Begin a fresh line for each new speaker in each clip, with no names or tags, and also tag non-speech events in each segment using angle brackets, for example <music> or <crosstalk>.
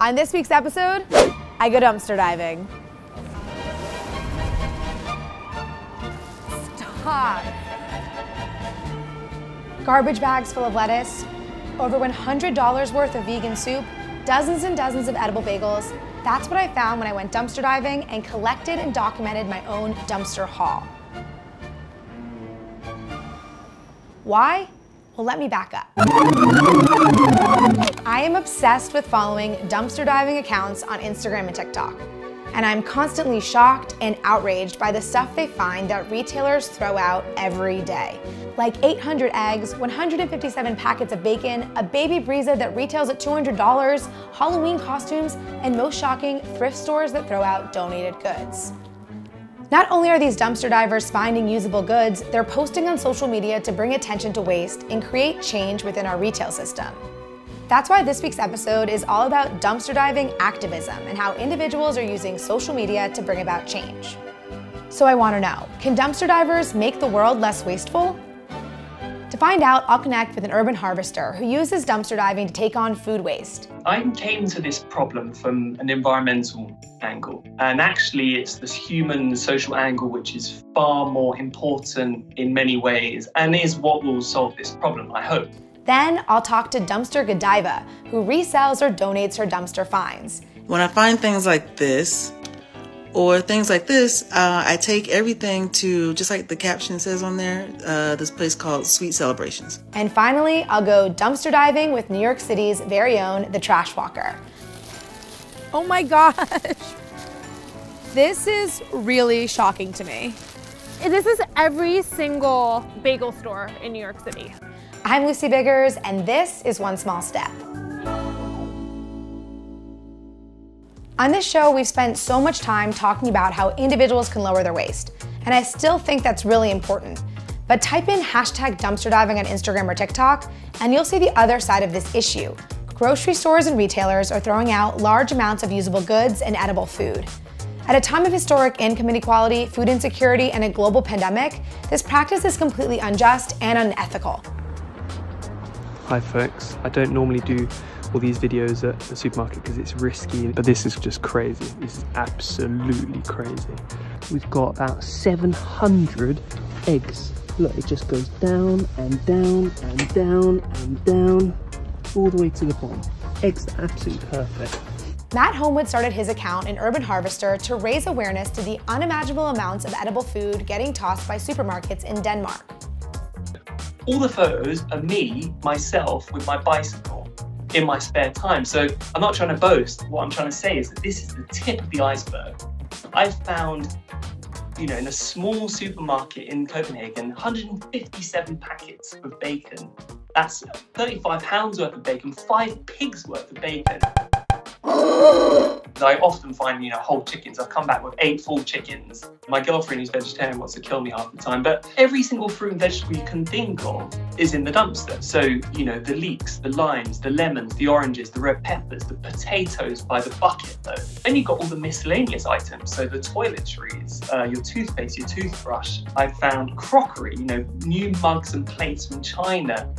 On this week's episode, I go dumpster diving. Stop. Garbage bags full of lettuce, over $100 worth of vegan soup, dozens and dozens of edible bagels. That's what I found when I went dumpster diving and collected and documented my own dumpster haul. Why? Well, let me back up. I am obsessed with following dumpster diving accounts on Instagram and TikTok. And I'm constantly shocked and outraged by the stuff they find that retailers throw out every day. Like 800 eggs, 157 packets of bacon, a baby Brezza that retails at $200, Halloween costumes, and most shocking, thrift stores that throw out donated goods. Not only are these dumpster divers finding usable goods, they're posting on social media to bring attention to waste and create change within our retail system. That's why this week's episode is all about dumpster diving activism and how individuals are using social media to bring about change. So I want to know, can dumpster divers make the world less wasteful? To find out, I'll connect with an urban harvester who uses dumpster diving to take on food waste.
I came to this problem from an environmental angle, and actually, it's this human social angle which is far more important in many ways and is what will solve this problem, I hope.
Then I'll talk to Dumpster Godiva, who resells or donates her dumpster finds.
When I find things like this, or things like this, uh, I take everything to, just like the caption says on there, uh, this place called Sweet Celebrations.
And finally, I'll go dumpster diving with New York City's very own The Trash Walker. Oh my gosh. This is really shocking to me.
This is every single bagel store in New York City.
I'm Lucy Biggers, and this is One Small Step. On this show, we've spent so much time talking about how individuals can lower their waste, and I still think that's really important. But type in hashtag dumpster diving on Instagram or TikTok, and you'll see the other side of this issue. Grocery stores and retailers are throwing out large amounts of usable goods and edible food. At a time of historic income inequality, food insecurity, and a global pandemic, this practice is completely unjust and unethical.
Hi folks, I don't normally do all these videos at the supermarket because it's risky, but this is just crazy. This is absolutely crazy. We've got about 700 eggs. Look, it just goes down and down and down and down all the way to the bottom. Eggs are absolutely perfect.
Matt Homewood started his account in Urban Harvester to raise awareness to the unimaginable amounts of edible food getting tossed by supermarkets in Denmark.
All the photos are me, myself, with my bicycle in my spare time. So I'm not trying to boast. What I'm trying to say is that this is the tip of the iceberg. I've found, you know, in a small supermarket in Copenhagen, 157 packets of bacon. That's 35 pounds worth of bacon, five pigs worth of bacon. I often find, you know, whole chickens. I've come back with eight full chickens. My girlfriend, who's vegetarian, wants to kill me half the time. But every single fruit and vegetable you can think of is in the dumpster. So, you know, the leeks, the limes, the lemons, the oranges, the red peppers, the potatoes by the bucket, though. Then you've got all the miscellaneous items. So the toiletries, uh, your toothpaste, your toothbrush. I've found crockery, you know, new mugs and plates from China.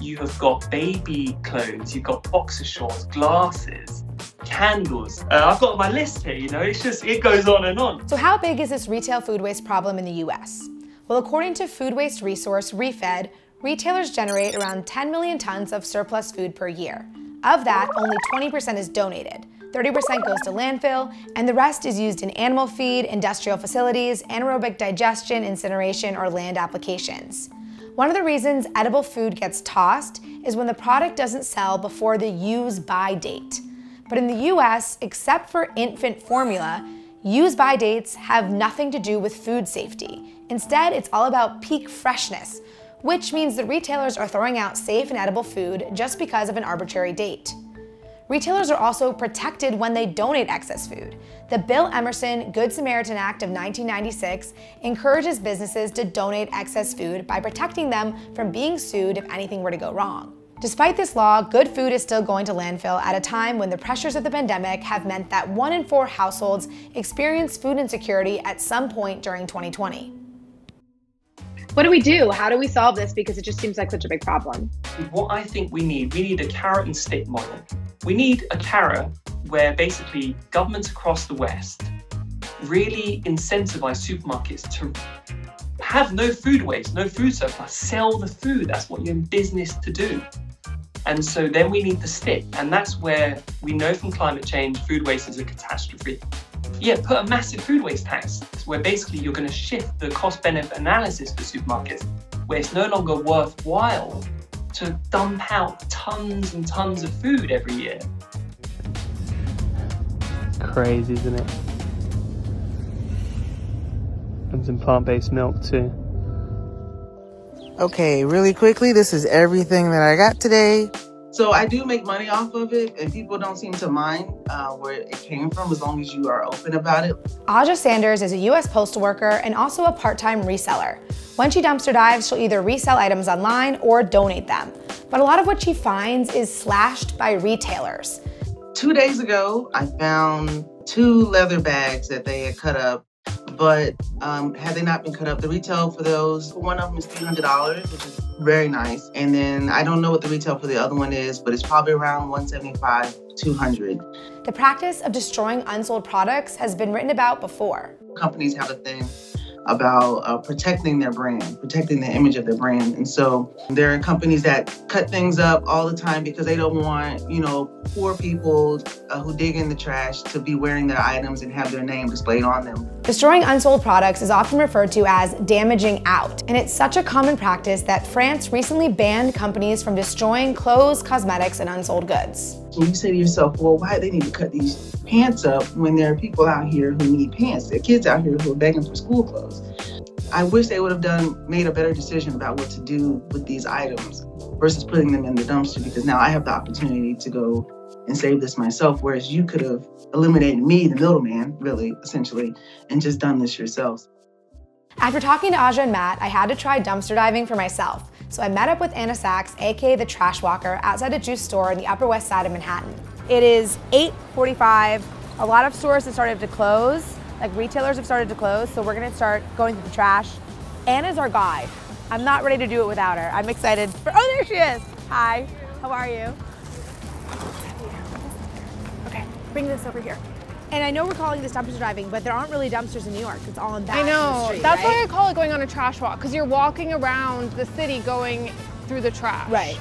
You have got baby clothes, you've got boxer shorts, glasses, candles. Uh, I've got my list here, you know, it's just, it goes on and on.
So how big is this retail food waste problem in the US? Well, according to food waste resource ReFed, retailers generate around 10 million tons of surplus food per year. Of that, only 20% is donated. 30% goes to landfill, and the rest is used in animal feed, industrial facilities, anaerobic digestion, incineration, or land applications. One of the reasons edible food gets tossed is when the product doesn't sell before the use by date. But in the US, except for infant formula, use by dates have nothing to do with food safety. Instead, it's all about peak freshness, which means that retailers are throwing out safe and edible food just because of an arbitrary date. Retailers are also protected when they donate excess food. The Bill Emerson Good Samaritan Act of 1996 encourages businesses to donate excess food by protecting them from being sued if anything were to go wrong. Despite this law, good food is still going to landfill at a time when the pressures of the pandemic have meant that one in four households experienced food insecurity at some point during 2020. What do we do? How do we solve this? Because it just seems like such a big problem.
What I think we need, we need a carrot and stick model. We need a carrot where basically governments across the West really incentivize supermarkets to have no food waste, no food surplus, sell the food. That's what you're in business to do. And so then we need the stick. And that's where we know from climate change, food waste is a catastrophe. Yeah, put a massive food waste tax where basically you're going to shift the cost benefit analysis for supermarkets, where it's no longer worthwhile to dump out tons and tons of food every year.
Crazy, isn't it? And some plant based milk too.
Okay, really quickly, this is everything that I got today. So I do make money off of it, and people don't seem to mind uh, where it came from as long as you are open about it.
Aja Sanders is a U.S. postal worker and also a part-time reseller. When she dumpster dives, she'll either resell items online or donate them. But a lot of what she finds is slashed by retailers.
Two days ago, I found two leather bags that they had cut up but um, had they not been cut up, the retail for those, one of them is $300, which is very nice. And then I don't know what the retail for the other one is, but it's probably around 175 200
The practice of destroying unsold products has been written about before.
Companies have a thing about uh, protecting their brand, protecting the image of their brand. And so there are companies that cut things up all the time because they don't want, you know, poor people uh, who dig in the trash to be wearing their items and have their name displayed on them.
Destroying unsold products is often referred to as damaging out, and it's such a common practice that France recently banned companies from destroying clothes, cosmetics, and unsold goods.
When you say to yourself, well, why do they need to cut these pants up when there are people out here who need pants? There are kids out here who are begging for school clothes. I wish they would have done made a better decision about what to do with these items versus putting them in the dumpster because now I have the opportunity to go and save this myself, whereas you could have eliminated me, the middleman, really, essentially, and just done this yourselves.
After talking to Aja and Matt, I had to try dumpster diving for myself. So I met up with Anna Sacks, aka the Trash Walker, outside a juice store in the Upper West Side of Manhattan. It is 8:45. A lot of stores have started to close, like retailers have started to close. So we're gonna start going through the trash. Anna's our guide. I'm not ready to do it without her. I'm excited. For, oh, there she is. Hi. How are you? Okay, bring this over here. And I know we're calling this dumpster diving, but there aren't really dumpsters in New York. It's all in that.
I know.
Street,
That's
right?
why I call it going on a trash walk because you're walking around the city going through the trash.
Right.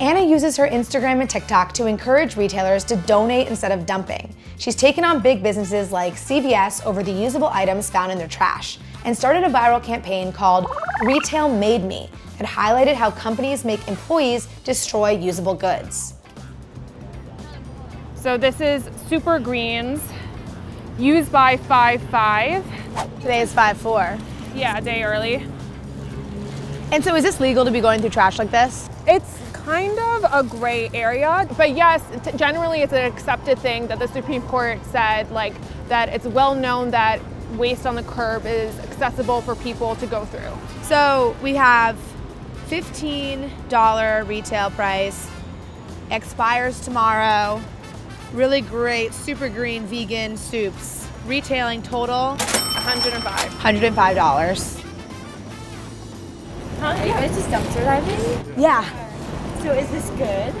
Anna uses her Instagram and TikTok to encourage retailers to donate instead of dumping. She's taken on big businesses like CVS over the usable items found in their trash and started a viral campaign called Retail Made Me that highlighted how companies make employees destroy usable goods.
So this is Super Greens, used by 5-5.
Today is 5-4.
Yeah, a day early.
And so is this legal to be going through trash like this?
It's kind of a gray area, but yes, t- generally it's an accepted thing that the Supreme Court said, like that it's well known that waste on the curb is accessible for people to go through.
So we have $15 retail price, expires tomorrow. Really great, super green vegan soups. Retailing total
105.
$105.
Are you guys just dumpster diving?
Yeah.
So is this good?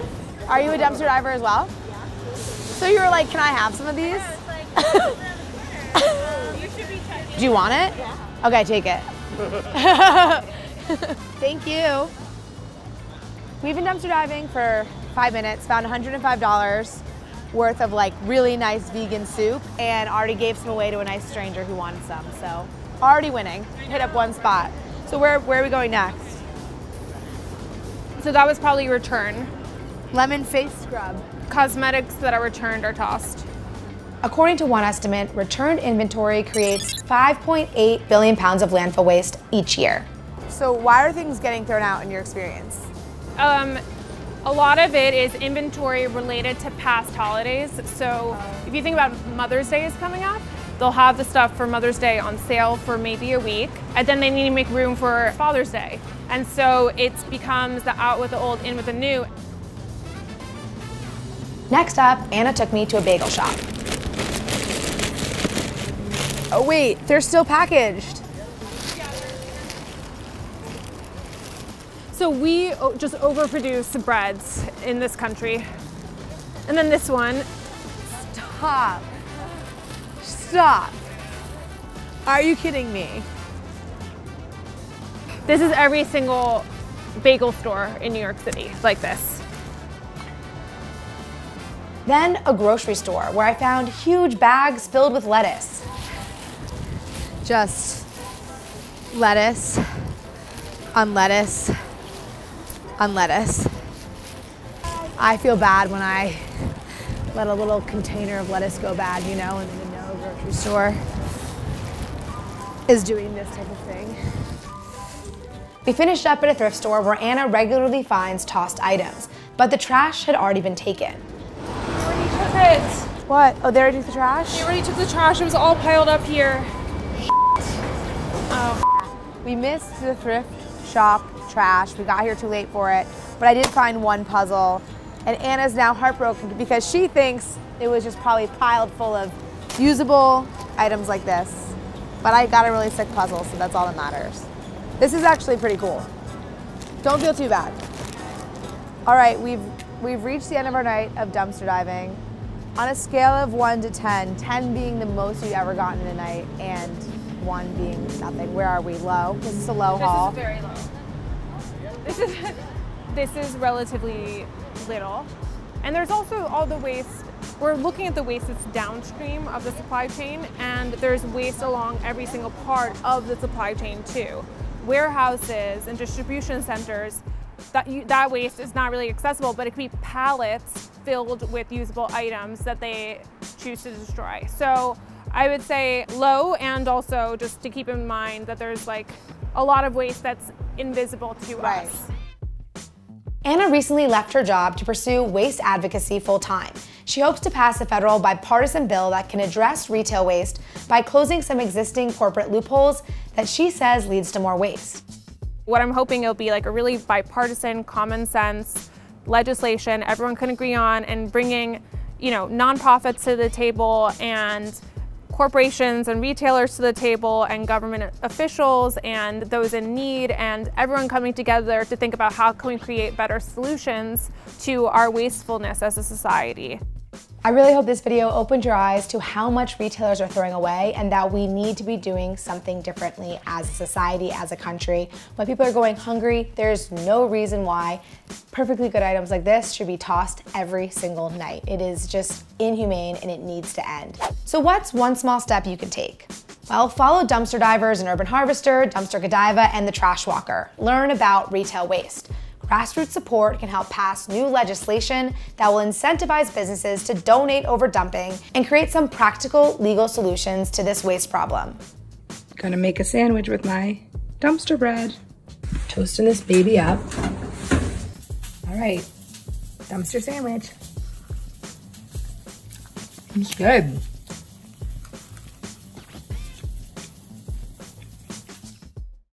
Are you a dumpster diver as well? Yeah. So you were like, can I have some of these? <laughs> Do you want it? Yeah. Okay, take it. <laughs> Thank you. We've been dumpster diving for five minutes, found $105 worth of like really nice vegan soup, and already gave some away to a nice stranger who wanted some. So already winning. Hit up one spot. So where, where are we going next?
So that was probably return.
Lemon face scrub.
Cosmetics that are returned are tossed.
According to one estimate, returned inventory creates 5.8 billion pounds of landfill waste each year. So why are things getting thrown out in your experience?
Um, a lot of it is inventory related to past holidays. So if you think about Mother's Day is coming up, they'll have the stuff for Mother's Day on sale for maybe a week, and then they need to make room for Father's Day. And so it becomes the out with the old, in with the new.
Next up, Anna took me to a bagel shop. Oh wait, they're still packaged.
So we oh, just overproduce breads in this country. And then this one,
Stop. Stop. Are you kidding me?
This is every single bagel store in New York City, like this.
Then a grocery store where I found huge bags filled with lettuce.
Just lettuce on lettuce on lettuce. I feel bad when I let a little container of lettuce go bad, you know, and then you know grocery store is doing this type of thing.
We finished up at a thrift store where Anna regularly finds tossed items, but the trash had already been taken.
They already took it.
What? Oh, they already took the trash?
They already took the trash. It was all piled up here.
Oh. We missed the thrift shop trash. We got here too late for it, but I did find one puzzle, and Anna's now heartbroken because she thinks it was just probably piled full of usable items like this. But I got a really sick puzzle, so that's all that matters. This is actually pretty cool. Don't feel too bad. All right, we've we've reached the end of our night of dumpster diving. On a scale of one to 10, 10 being the most you've ever gotten in a night, and one being nothing. Where are we? Low? This is a low
this
haul.
This is very low. This is <laughs> this is relatively little. And there's also all the waste. We're looking at the waste that's downstream of the supply chain, and there's waste along every single part of the supply chain too. Warehouses and distribution centers, that, you, that waste is not really accessible, but it could be pallets filled with usable items that they choose to destroy. So I would say low, and also just to keep in mind that there's like a lot of waste that's invisible to
Right.
us.
Anna recently left her job to pursue waste advocacy full time. She hopes to pass a federal bipartisan bill that can address retail waste by closing some existing corporate loopholes that she says leads to more waste.
What I'm hoping it'll be like a really bipartisan, common sense legislation everyone can agree on and bringing, you know, nonprofits to the table and corporations and retailers to the table and government officials and those in need and everyone coming together to think about how can we create better solutions to our wastefulness as a society.
I really hope this video opened your eyes to how much retailers are throwing away and that we need to be doing something differently as a society, as a country. When people are going hungry, there's no reason why perfectly good items like this should be tossed every single night. It is just inhumane and it needs to end. So what's one small step you can take? Well, follow Dumpster Divers and Urban Harvester, Dumpster Godiva, and the Trash Walker. Learn about retail waste. Grassroots support can help pass new legislation that will incentivize businesses to donate over dumping and create some practical legal solutions to this waste problem.
Gonna make a sandwich with my dumpster bread.
Toasting this baby up. All right, dumpster sandwich. It's good.